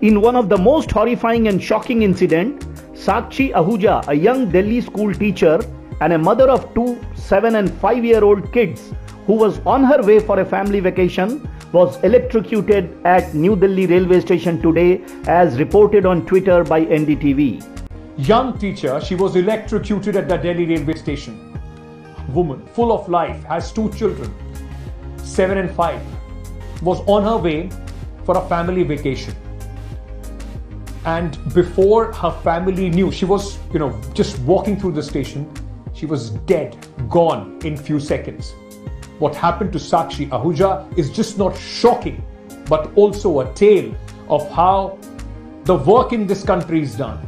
In one of the most horrifying and shocking incident, Sakshi Ahuja, a young Delhi school teacher and a mother of two 7 and 5 year old kids who was on her way for a family vacation was electrocuted at New Delhi railway station today as reported on Twitter by NDTV. Young teacher, she was electrocuted at the Delhi railway station. Woman, full of life, has two children, 7 and 5, was on her way for a family vacation and before her family knew she was you know just walking through the station she was dead gone in few seconds. What happened to sakshi ahuja is just not shocking but also a tale of how the work in this country is done.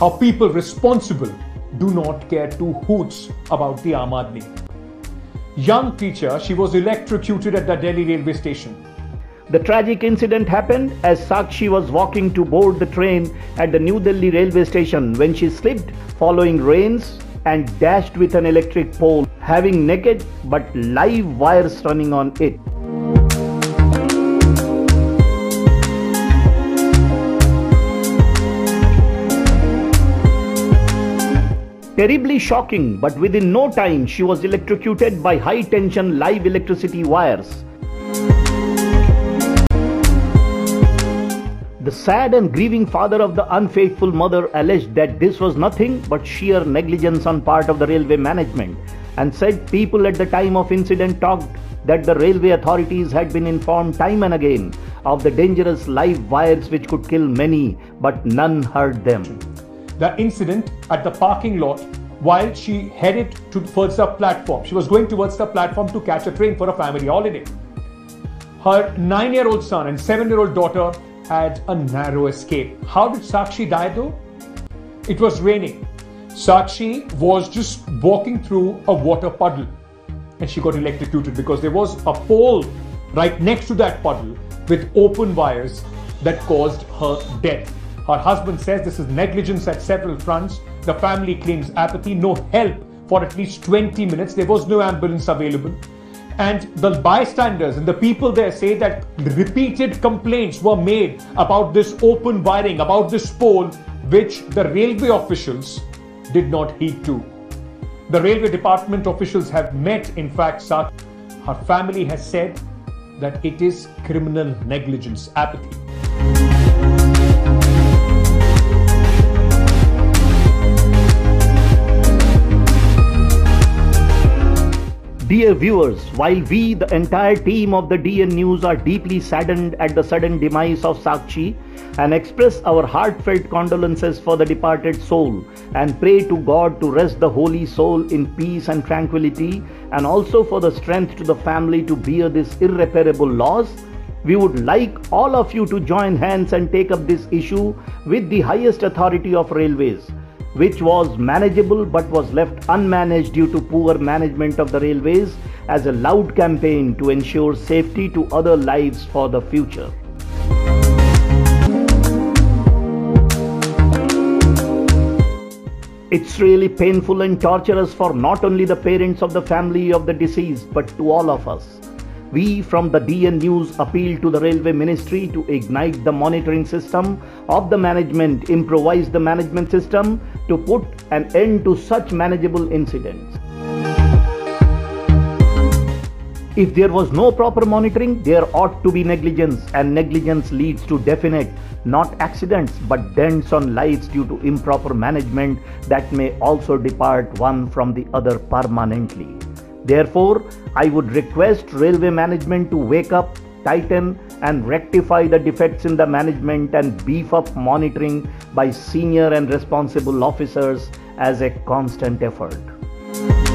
How people responsible do not care two hoots about the Aam Young teacher, she was electrocuted at the Delhi railway station. The tragic incident happened as Sakshi was walking to board the train at the New Delhi railway station when she slipped following rains and dashed with an electric pole having naked but live wires running on it. Terribly shocking, but within no time she was electrocuted by high tension live electricity wires The sad and grieving father of the unfaithful mother alleged that this was nothing but sheer negligence on part of the railway management and said people at the time of incident talked that the railway authorities had been informed time and again of the dangerous live wires which could kill many but none heard them. The incident at the parking lot while she headed towards the platform. She was going towards the platform to catch a train for a family holiday. Her nine year old son and seven year old daughter had a narrow escape. How did Sakshi die though? It was raining. Sakshi was just walking through a water puddle and she got electrocuted because there was a pole right next to that puddle with open wires that caused her death. Her husband says this is negligence at several fronts. The family claims apathy, no help for at least 20 minutes. There was no ambulance available. And the bystanders and the people there say that repeated complaints were made about this open wiring, about this pole, which the railway officials did not heed to. The railway department officials have met, in fact, Sat. Her family has said that it is criminal negligence, apathy. Dear viewers, while we, the entire team of the DN News, are deeply saddened at the sudden demise of Sakshi and express our heartfelt condolences for the departed soul and pray to God to rest the holy soul in peace and tranquility and also for the strength to the family to bear this irreparable loss, we would like all of you to join hands and take up this issue with the highest authority of railways which was manageable but was left unmanaged due to poor management of the railways as a loud campaign to ensure safety to other lives for the future. It's really painful and torturous for not only the parents of the family of the deceased but to all of us. We from the DN News appeal to the Railway Ministry to ignite the monitoring system of the management, improvise the management system to put an end to such manageable incidents. If there was no proper monitoring, there ought to be negligence, and negligence leads to definite, not accidents, but dents on lives due to improper management that may also depart one from the other permanently. Therefore, I would request railway management to wake up, tighten, and rectify the defects in the management and beef up monitoring by senior and responsible officers as a constant effort.